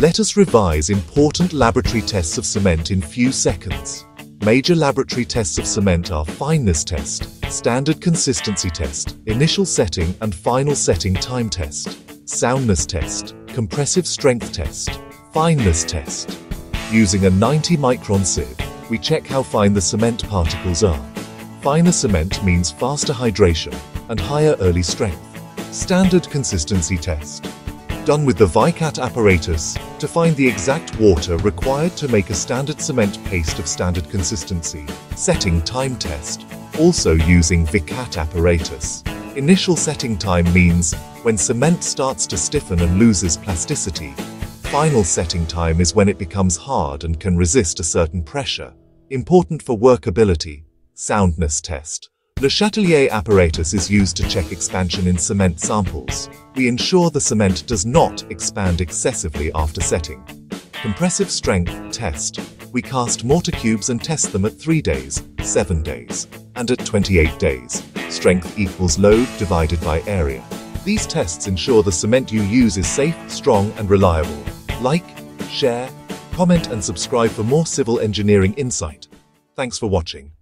Let us revise important laboratory tests of cement in few seconds. Major laboratory tests of cement are fineness test, standard consistency test, initial setting and final setting time test, soundness test, compressive strength test, fineness test. Using a 90 micron sieve, we check how fine the cement particles are. Finer cement means faster hydration and higher early strength. Standard consistency test. Done with the Vicat apparatus to find the exact water required to make a standard cement paste of standard consistency. Setting time test. Also using Vicat apparatus. Initial setting time means when cement starts to stiffen and loses plasticity. Final setting time is when it becomes hard and can resist a certain pressure. Important for workability. Soundness test. Le Chatelier apparatus is used to check expansion in cement samples. We ensure the cement does not expand excessively after setting. Compressive strength test. We cast mortar cubes and test them at 3 days, 7 days, and at 28 days. Strength equals load divided by area. These tests ensure the cement you use is safe, strong and reliable. Like, share, comment and subscribe for more civil engineering insight. Thanks for watching.